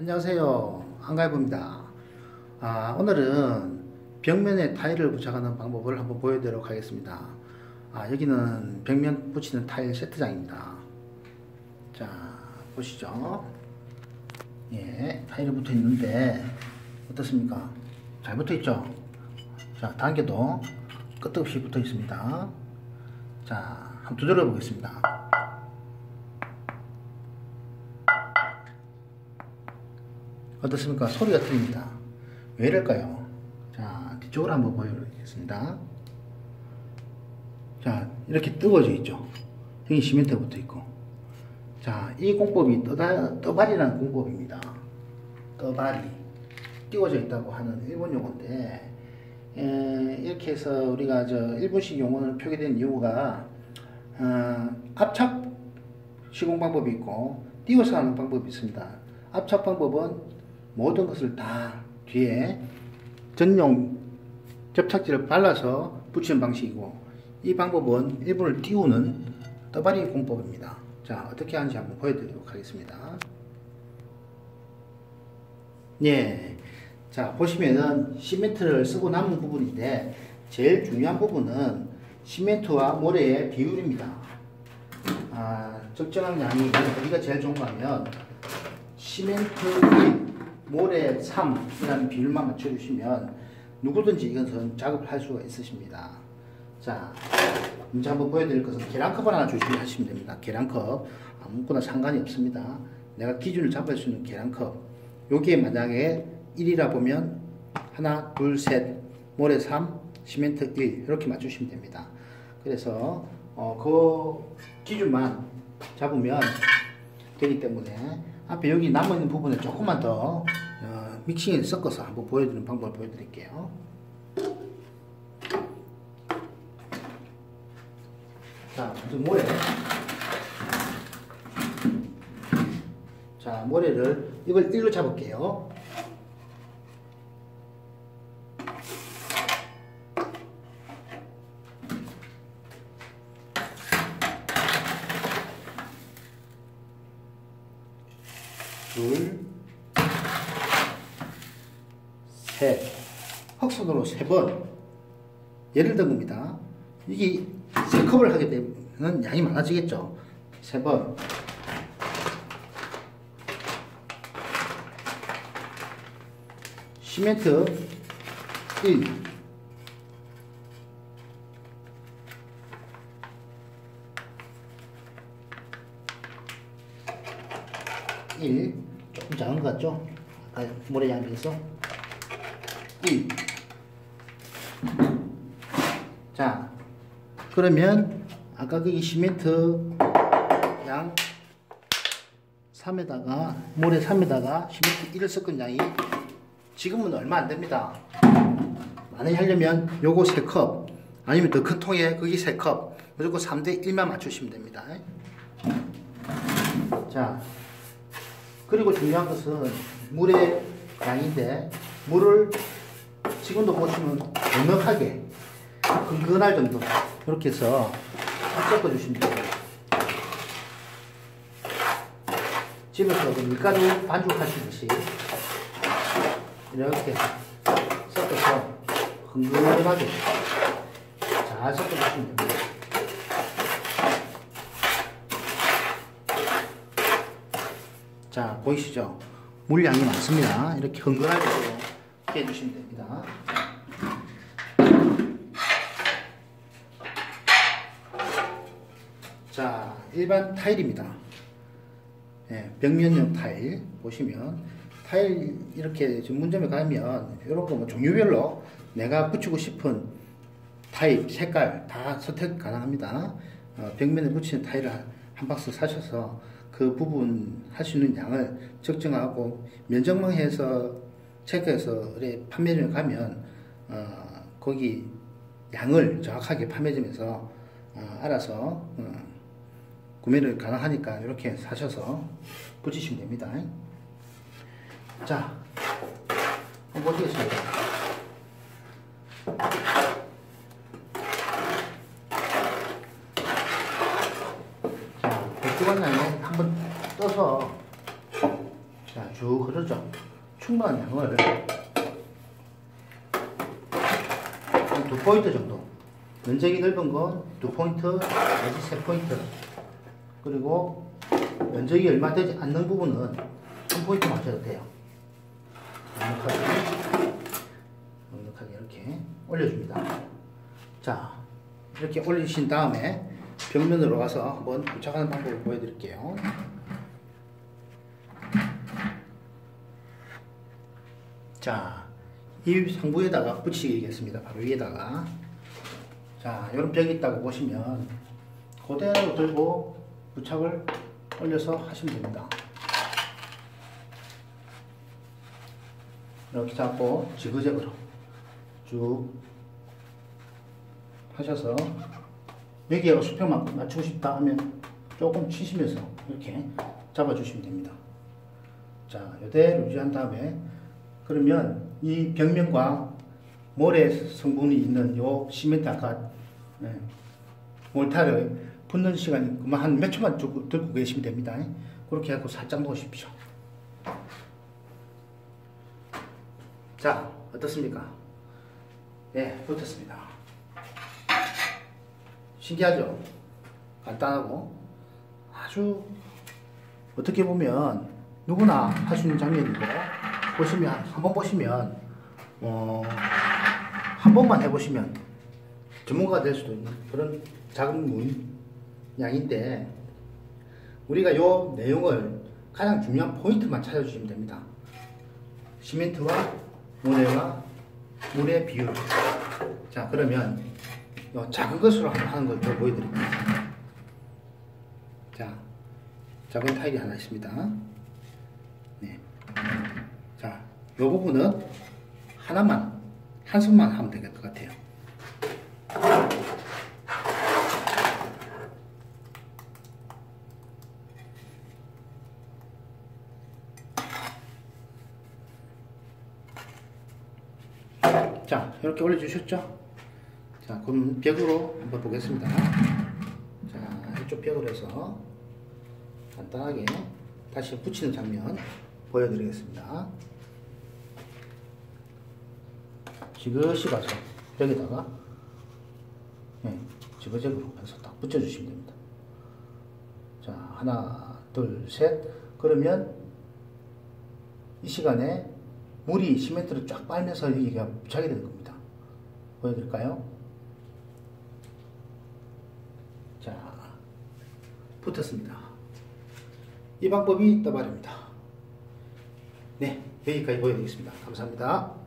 안녕하세요. 안가해봅니다. 아, 오늘은 벽면에 타일을 부착하는 방법을 한번 보여드리도록 하겠습니다. 아, 여기는 벽면 붙이는 타일 세트장입니다. 자 보시죠. 예 타일이 붙어 있는데 어떻습니까? 잘 붙어 있죠? 자 단계도 끄떡없이 붙어 있습니다. 자 한번 두드려 보겠습니다 어떻습니까? 소리가 틀립니다. 왜 이럴까요? 자, 뒤쪽으로 한번 보여드리겠습니다. 자, 이렇게 뜨거워져 있죠. 여기 시멘트가 붙어 있고. 자, 이 공법이 떠다, 떠발이라는 공법입니다. 떠발이. 띄워져 있다고 하는 일본 용어인데, 에, 이렇게 해서 우리가 저 일본식 용어를 표기된 이유가, 어, 압착 시공 방법이 있고, 띄워서 하는 방법이 있습니다. 압착 방법은 모든 것을 다 뒤에 전용 접착제를 발라서 붙이는 방식이고 이 방법은 일본을 띄우는 떠바리 공법입니다. 자 어떻게 하는지 한번 보여드리도록 하겠습니다. 예, 자 보시면은 시멘트를 쓰고 남은 부분인데 제일 중요한 부분은 시멘트와 모래의 비율입니다. 아, 적정한 양이 어디가 제일 좋은가 하면 시멘트 모래 3이라는 비율만 맞춰주시면 누구든지 이것은 작업을 할 수가 있으십니다. 자, 문제 한번 보여드릴 것은 계량컵을 하나 조심하시면 됩니다. 계량컵 아무거나 상관이 없습니다. 내가 기준을 잡을 수 있는 계량컵 여기에 만약에 1이라 보면 하나, 둘, 셋, 모래 3, 시멘트 1 이렇게 맞추시면 됩니다. 그래서 어, 그 기준만 잡으면 되기 때문에 앞에 여기 남아있는 부분을 조금만 더 어, 믹싱에 섞어서 한번 보여드리는 방법을 보여드릴게요. 자, 먼저 모래. 자, 모래를 이걸 일로 잡을게요. 둘, 셋. 흑손으로 세 번. 예를 든 겁니다. 이게 세 컵을 하게 되면 양이 많아지겠죠. 세 번. 시멘트 1. 일 조금 작은 것 같죠? 아까 모래 양에 비해서 1. 자, 그러면 아까 그 시멘트 양 3에다가 모래 3에다가 시멘트 1을 섞은 양이 지금은 얼마 안 됩니다. 많이 하려면 요거 3컵 아니면 더 큰 통에 거기 3컵 무조건 3대 1만 맞추시면 됩니다. 자, 그리고 중요한 것은 물의 양인데 물을 지금도 보시면 넉넉하게 근근할 정도 이렇게 해서 섞어 주시면 돼요. 집에서 그 밀가루 반죽하시듯이 이렇게 섞어서 흥건하게 잘 섞어 주시면 됩니다. 자 보이시죠? 물량이 많습니다. 이렇게 흥건하게 해주시면 됩니다. 자 일반 타일입니다. 예, 벽면용 타일 보시면 타일 이렇게 문점에 가면 이런 거 뭐 종류별로 내가 붙이고 싶은 타입, 색깔 다 선택 가능합니다. 어, 벽면에 붙이는 타일을 한 박스 사셔서 그 부분 할 수 있는 양을 적정하고 면적만 해서 체크해서 판매점에 가면 어, 거기 양을 정확하게 판매점에서 어, 알아서 어, 구매를 가능하니까 이렇게 사셔서 붙이시면 됩니다. 자, 한번 보시겠습니다. 자, 백두관량에 한번 떠서 자, 쭉 흐르죠. 충분한 양을 한두 포인트 정도. 면적이 넓은 건 두 포인트 내지 세 포인트. 그리고 면적이 얼마 되지 않는 부분은 한 포인트 맞춰도 돼요. 넉넉하게, 넉넉하게 이렇게 올려줍니다. 자, 이렇게 올리신 다음에 벽면으로 가서 한번 부착하는 방법을 보여드릴게요. 자, 이 상부에다가 붙이겠습니다. 바로 위에다가. 자, 이런 벽이 있다고 보시면 그대로 들고 부착을 올려서 하시면 됩니다. 이렇게 잡고 지그재그로 쭉 하셔서 여기에 수평만 맞추고 싶다 하면 조금 치시면서 이렇게 잡아주시면 됩니다. 자, 이대로 유지한 다음에 그러면 이 벽면과 모래 성분이 있는 요 시멘트 아까 네, 몰타를 붓는 시간이 그만 한 몇 초만 쭉 들고 계시면 됩니다. 그렇게 하고 살짝 놓으십시오. 자, 어떻습니까? 예, 붙었습니다. 신기하죠? 간단하고 아주 어떻게 보면 누구나 할 수 있는 장면이고 보시면 한번 보시면 어, 한 번만 해보시면 전문가가 될 수도 있는 그런 작은 문양인데 우리가 요 내용을 가장 중요한 포인트만 찾아주시면 됩니다. 시멘트와 모래와 물의 비율. 자 그러면 요 작은 것으로 하는 걸좀 보여드릴게요. 자 작은 타일이 하나 있습니다. 네. 자, 요 부분은 하나만, 한 손만 하면 될 것 같아요. 자, 이렇게 올려주셨죠? 자, 그럼 벽으로 한번 보겠습니다. 자, 이쪽 벽으로 해서 간단하게 다시 붙이는 장면 보여드리겠습니다. 지그시 가서 벽에다가 네, 지그재그로 해서 딱 붙여주시면 됩니다. 자, 하나, 둘, 셋. 그러면 이 시간에 물이 시멘트를 쫙 빨면서 여기가 부착이 되는 겁니다. 보여드릴까요? 자, 붙었습니다. 이 방법이 있다 말입니다. 네, 여기까지 보여드리겠습니다. 감사합니다.